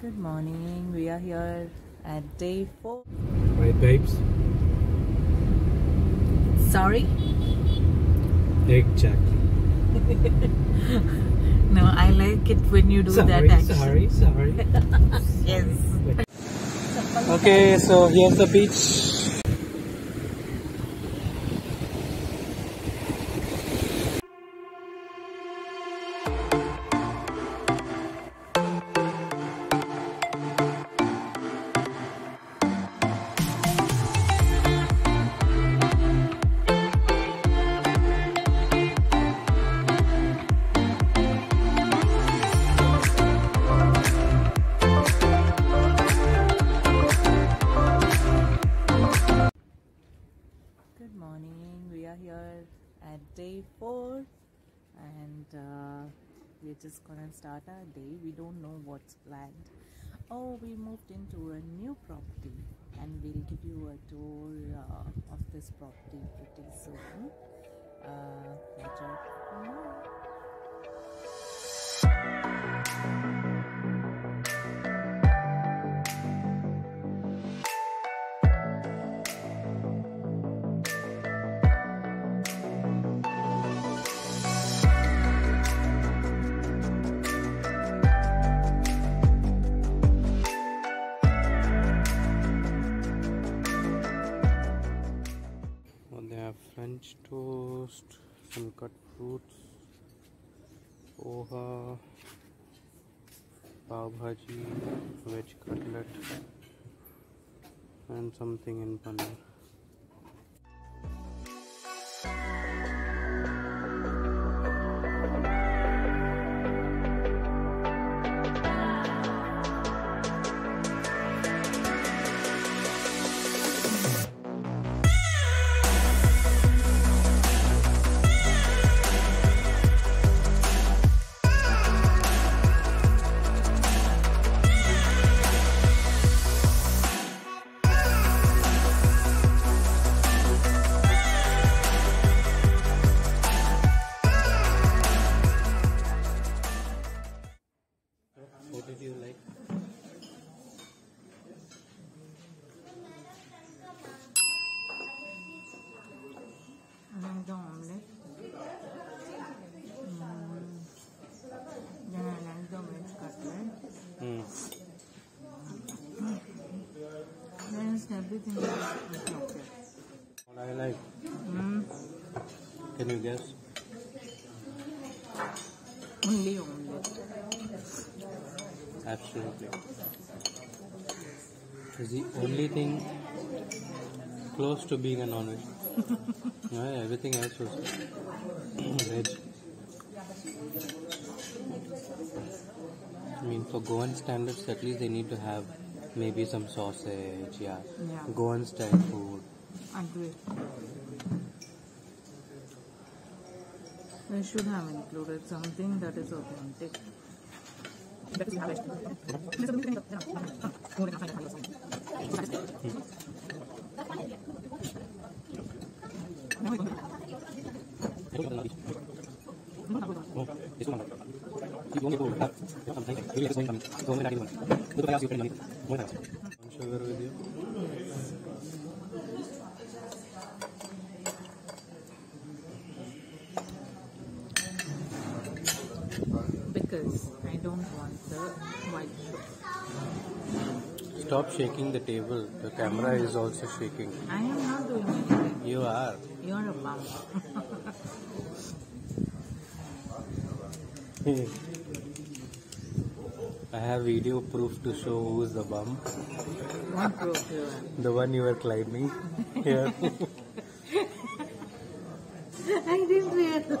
Good morning. We are here at day four. Right, babes? Sorry? Exactly. No, I like it when you do that Sorry, sorry, sorry. Yes. okay, so here's the beach. Morning. We are here at day four and uh, we're just gonna start our day. We don't know what's planned. Oh, we moved into a new property and we'll give you a tour uh, of this property pretty soon. Uh, watch pav bhaji, veg cutlet, and something in paneer. Everything else is okay. What I like? Mm. Can you guess? Only omelette. Absolutely. It's the only thing close to being a non-veg. yeah, everything else was veg. I mean, for Goan standards, at least they need to have maybe some sausage, yeah, Yeah. Goan style food. I agree. They should have included something that is authentic. Sugar with you? Because I don't want the white sugar. Stop shaking the table. The camera is also shaking. I am not doing anything. You are. You're a bum. I have video proof to show who's the bum. What proof you are? The one you were climbing here. I didn't realize.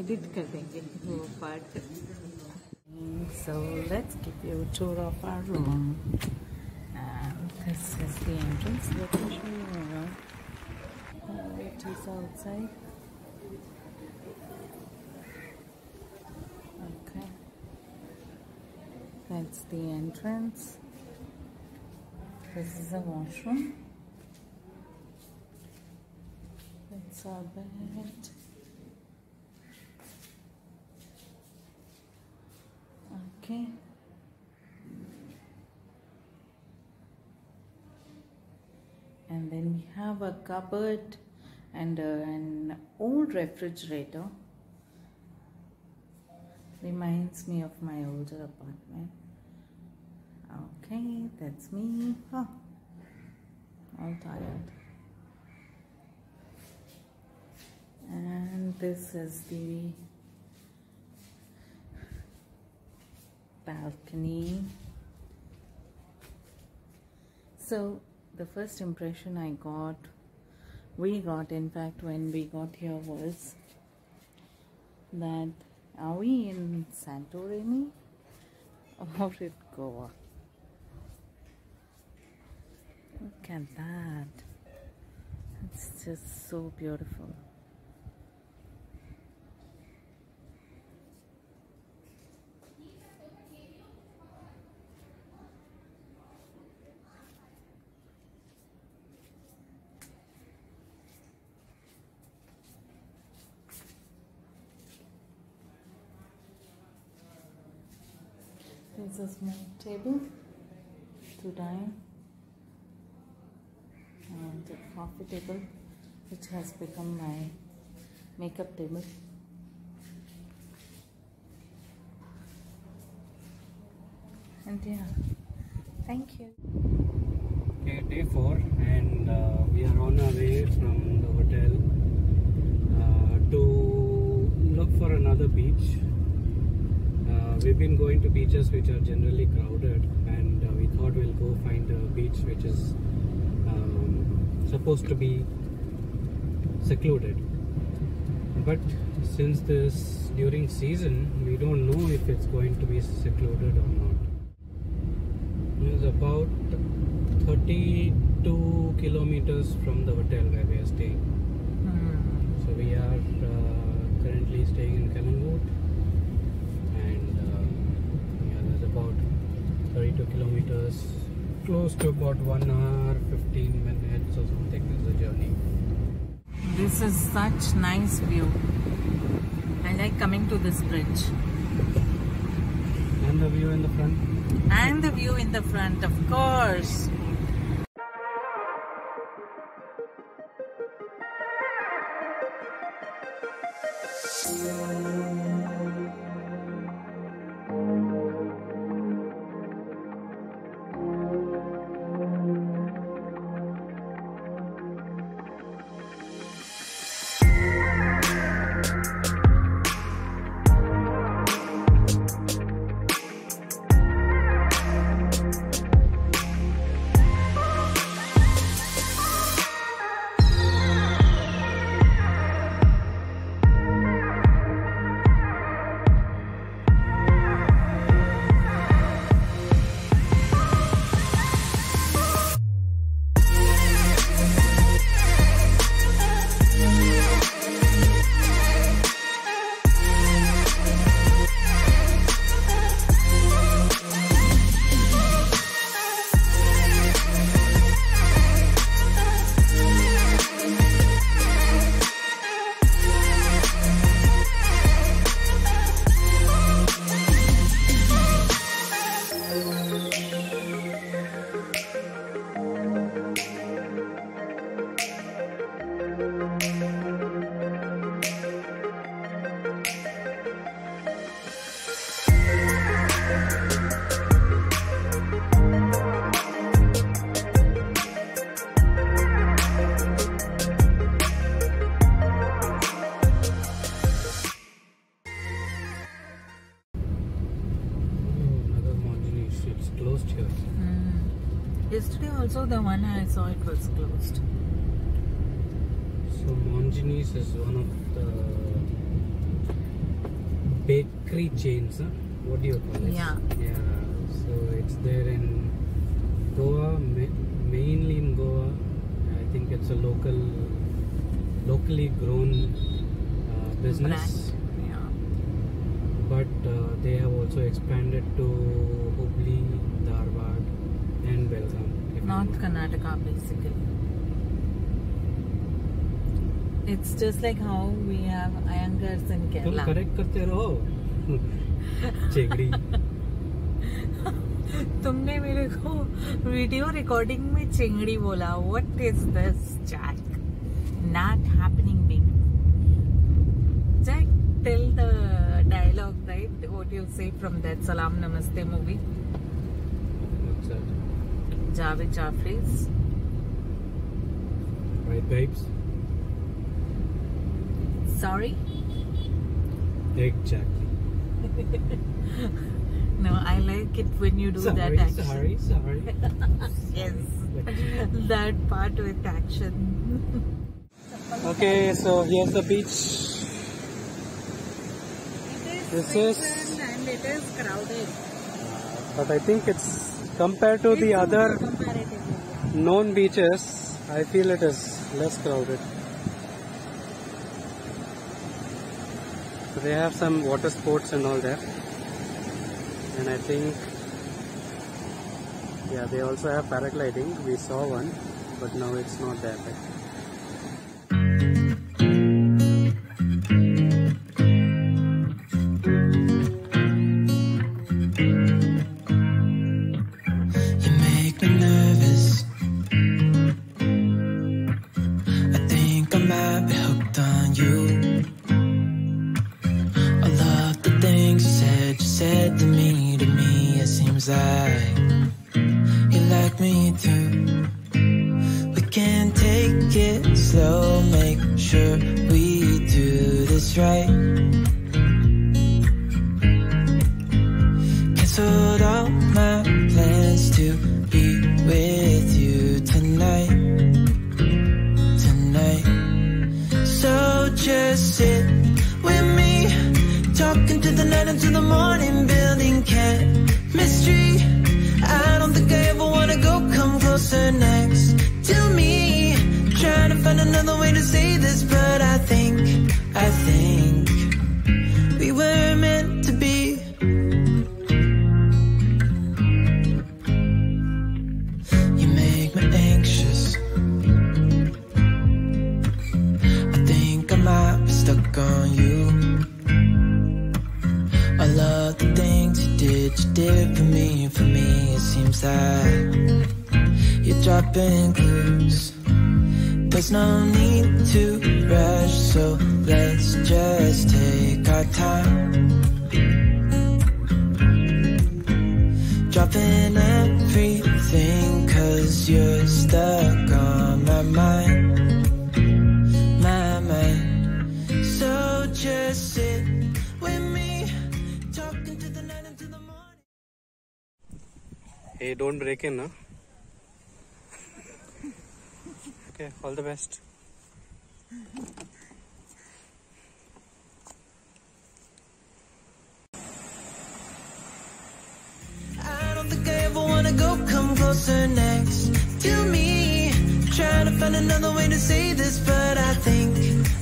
Edit कर देंगे वो part. So let's give you a tour of our room. And this is the entrance. Let me show you around. Uh, it is outside. The entrance. This is a washroom. That's our bed. Okay. And then we have a cupboard and uh, an old refrigerator. Reminds me of my older apartment. Okay, that's me. Oh, all tired. And this is the balcony. So, the first impression I got, we got in fact when we got here was that are we in Santorini or in Goa? Look at that. It's just so beautiful. There's a small table to dine coffee table which has become my makeup table. And yeah, thank you. Okay, day four, and uh, we are on our way from the hotel uh, to look for another beach. Uh, we've been going to beaches which are generally crowded, and uh, we thought we'll go find a beach which is supposed to be secluded. But since this during season, we don't know if it's going to be secluded or not. It's about 32 kilometers from the hotel where we are staying. So we are uh, currently staying in Calangute and uh, yeah, there's about 32 kilometers, close to about 1 hour 15 minutes or something is the journey. This is such nice view. I like coming to this bridge. And the view in the front. And the view in the front, of course. Yesterday also the one I saw it was closed. So Monginis is one of the bakery chains. Huh? What do you call it? Yeah. Yeah. So it's there in Goa, mainly in Goa. I think it's a local, locally grown uh, business. Brand. Yeah. But uh, they have also expanded to Hubli, North Karnataka basically. It's just like how we have Iyengars in Kerala. correct karte raho. Chegri. तुमने मेरे को video recording में चिंगड़ी बोला what is this jack not happening big You. Tell the dialogue right what you say from that Salaam Namaste movie अच्छा Javed Jaffrey's. Right, babes? Sorry? Exactly. no, I like it when you do sorry, that action. Sorry, sorry. yes. that part with action. okay, so here's the beach. It is this is and it is crowded. But I think it's compared to the other known beaches, I feel it is less crowded. They have some water sports and all there. And I think, yeah, they also have paragliding. We saw one, but now it's not there. Right? To the night until the morning, building chemistry. I don't think I ever wanna go come closer next to me. Trying to find another way to say our time. Dropping everything cause you're stuck on my mind My mind So just sit with me Talking to the night until the morning Hey, don't break in, huh? okay, all the best. Closer next. To me Trying to find another way to say this But I think,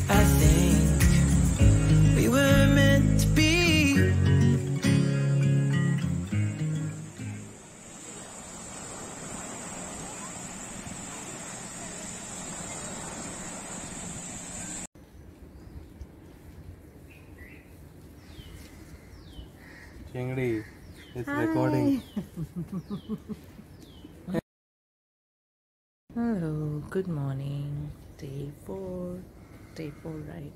I think We were meant to be. Chengdi, it's recording. good morning. Day four. Day four, right?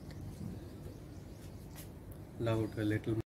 Loud, a little